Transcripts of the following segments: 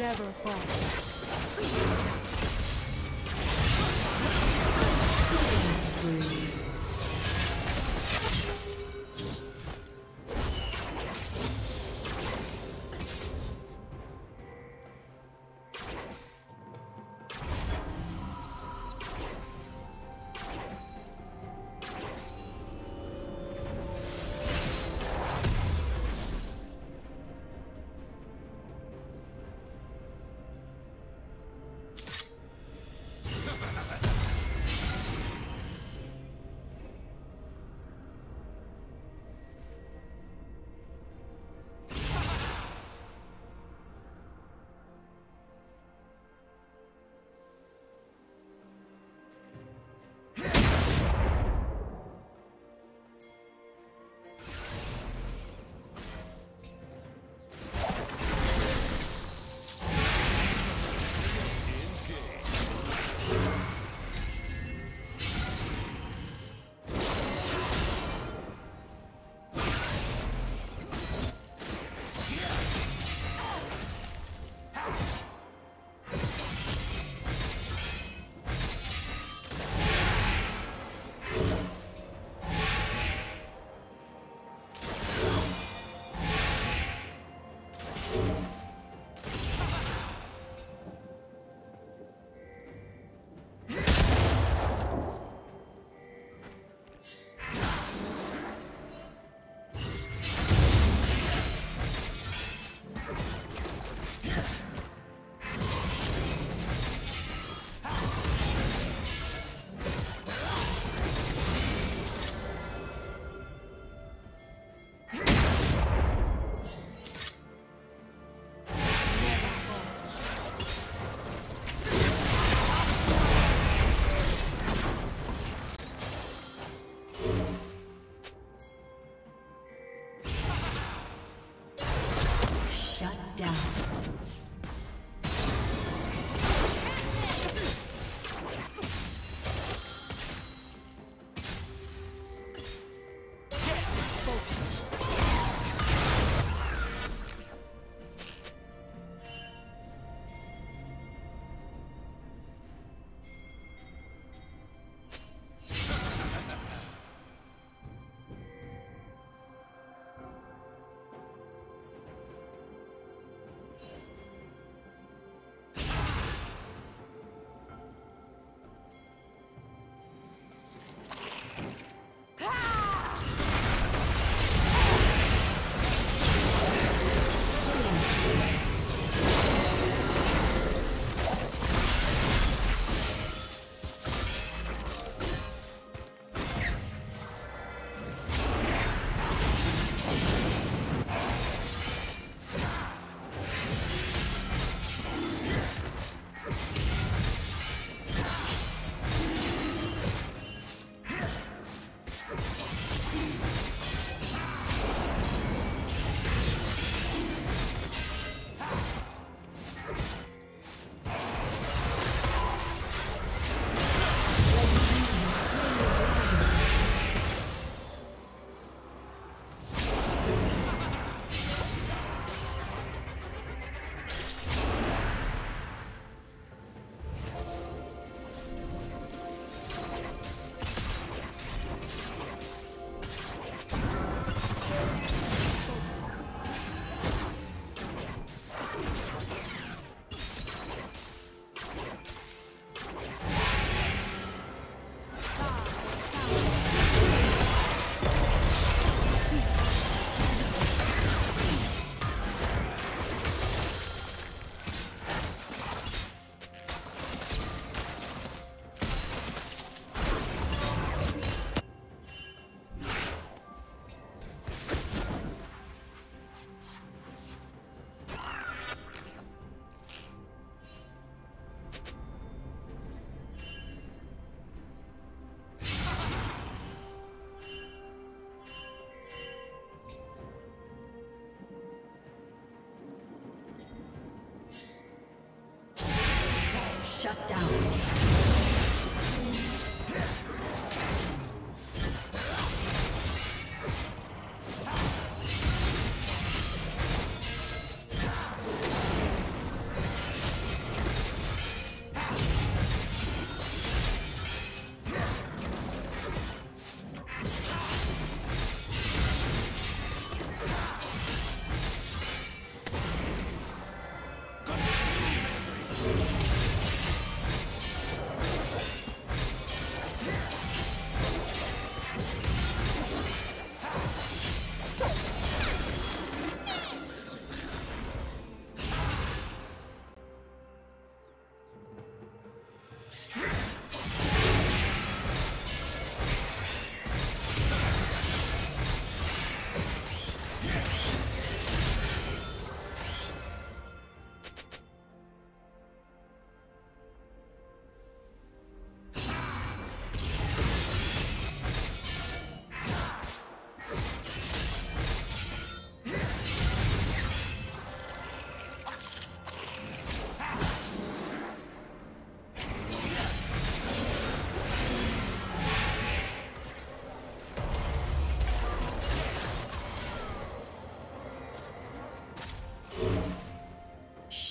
never falter.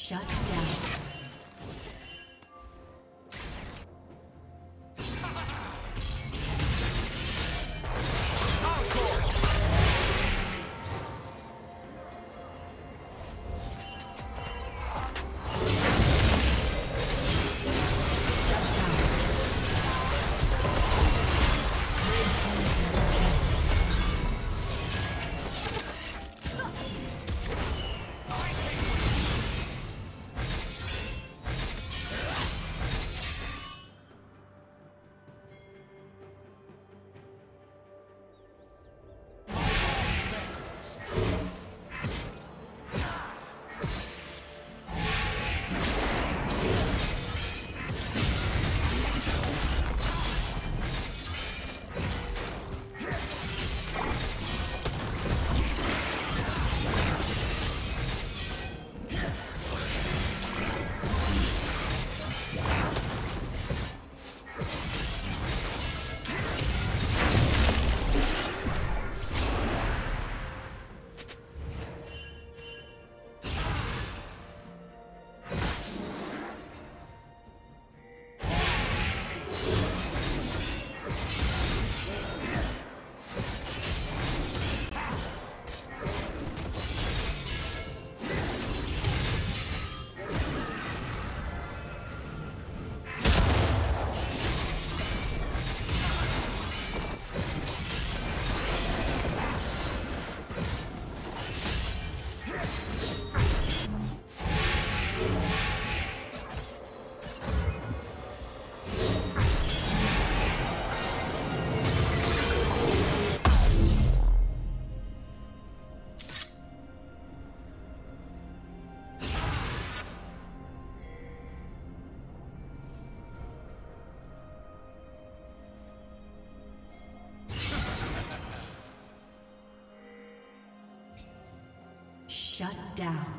Shut Shut down.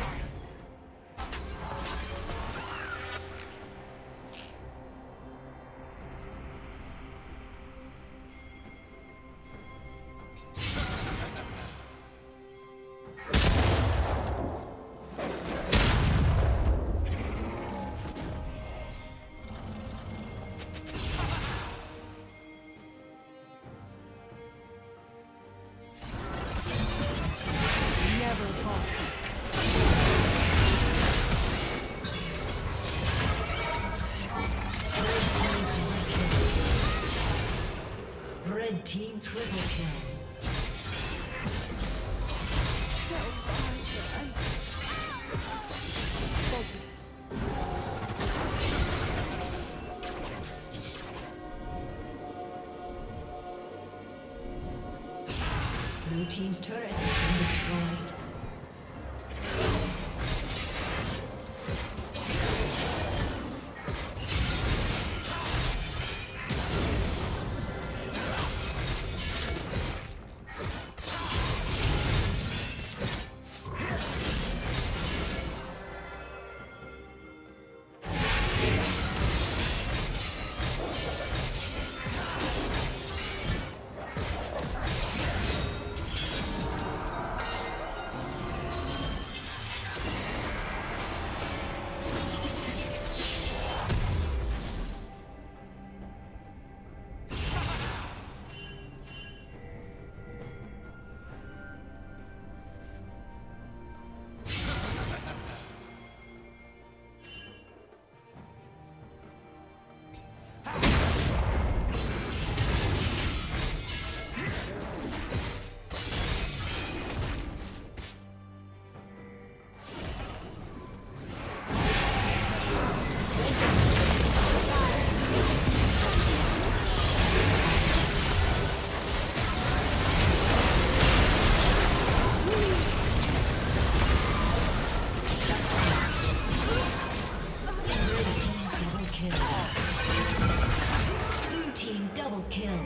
Blue Team double kill.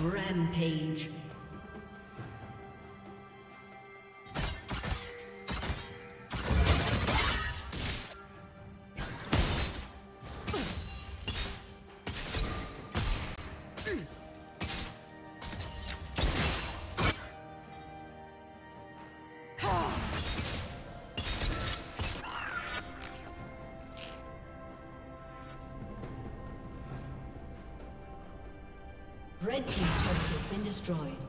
Rampage. Destroyed.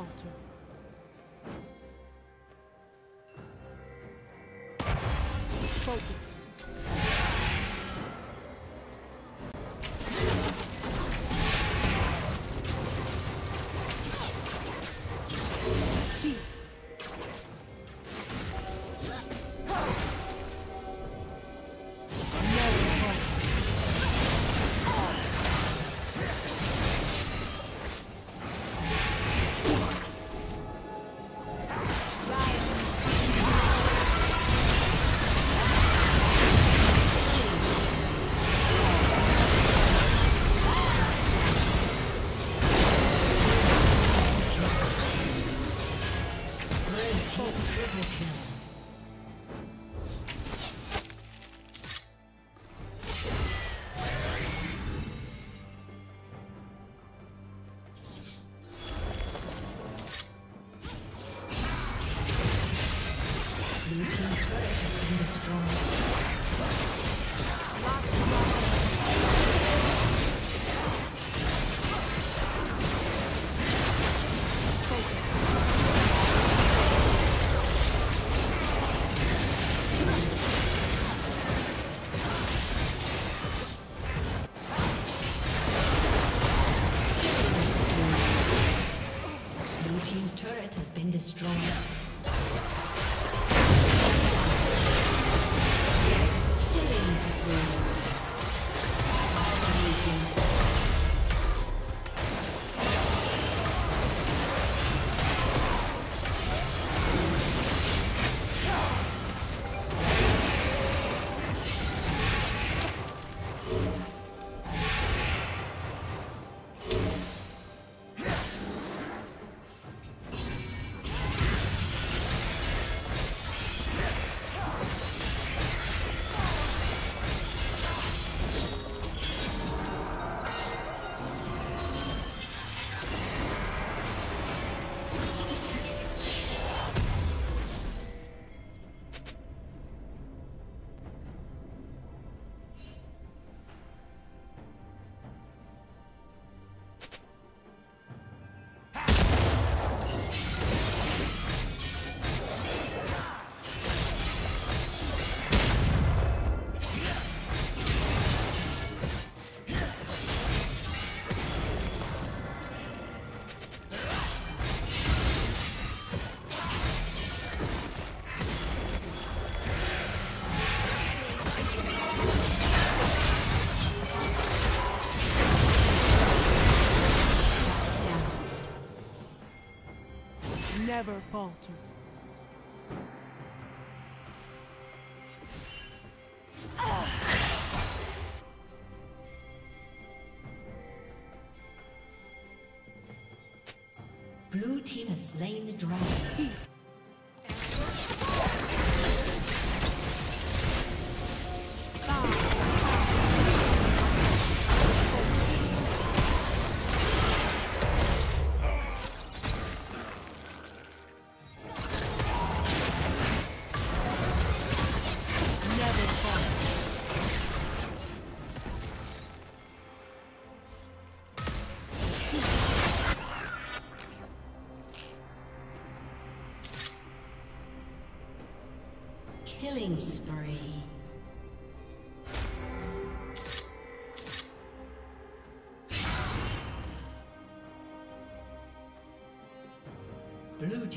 Falter. Never falter. Blue team has slain the dragon.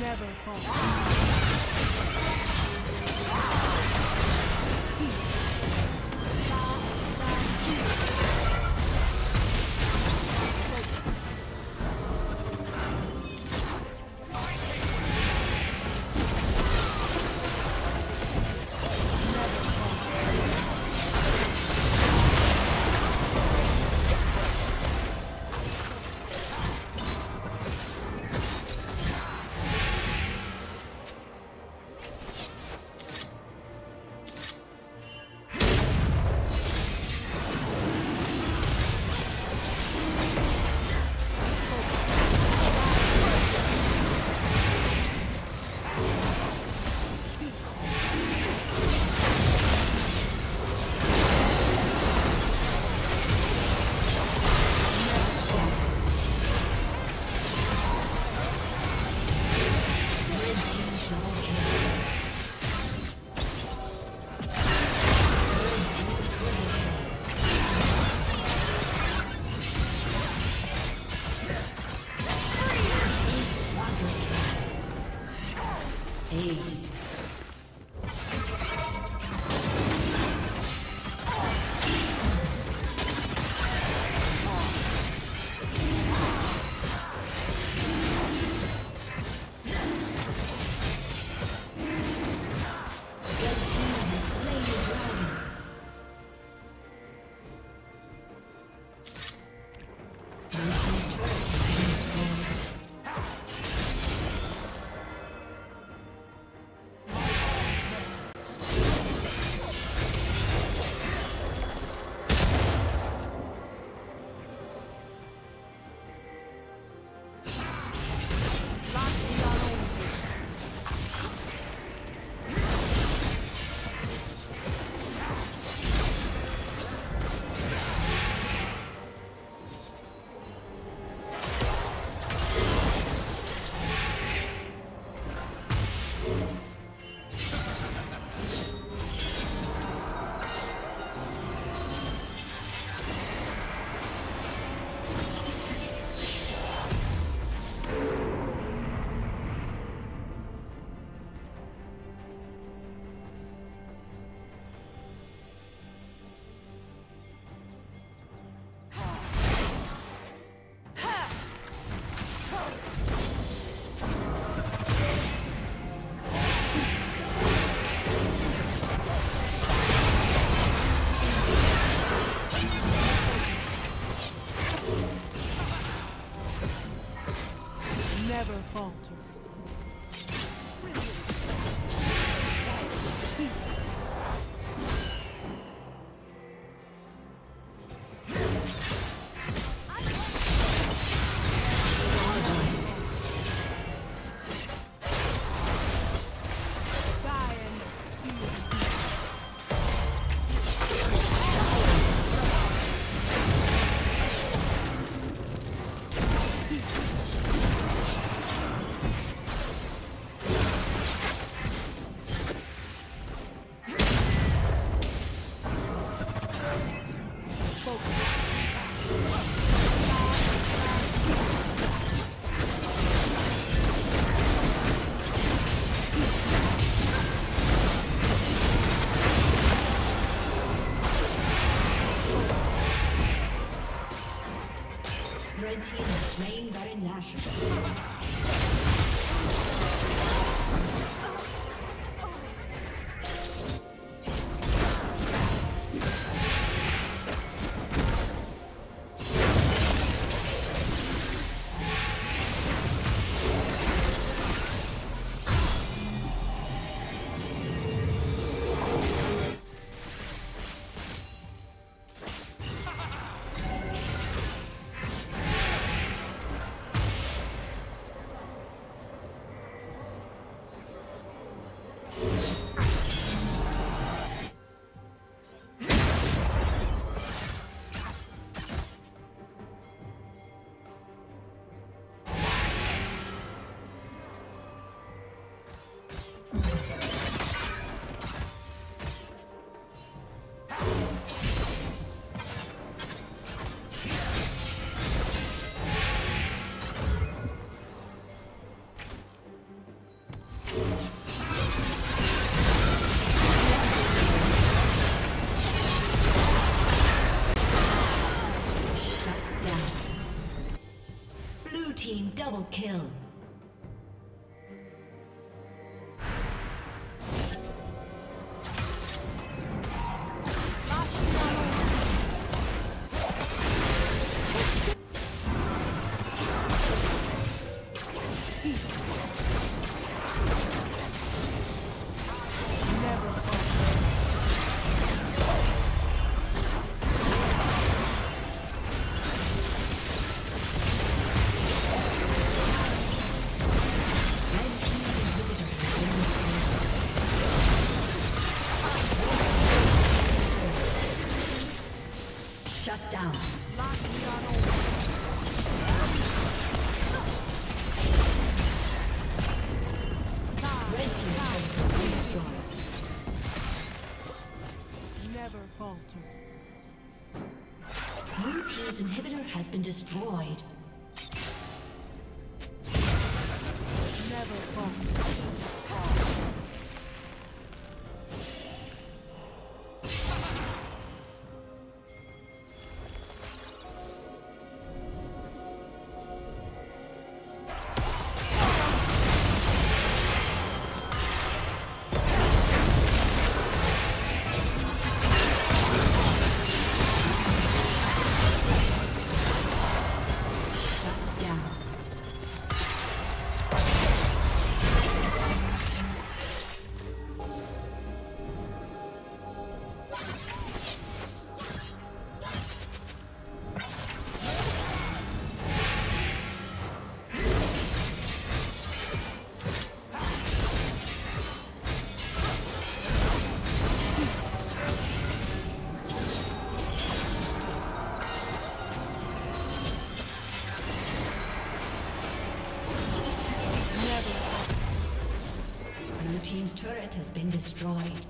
never fall. Ace. Baron Nashor. Double been destroyed. Been destroyed.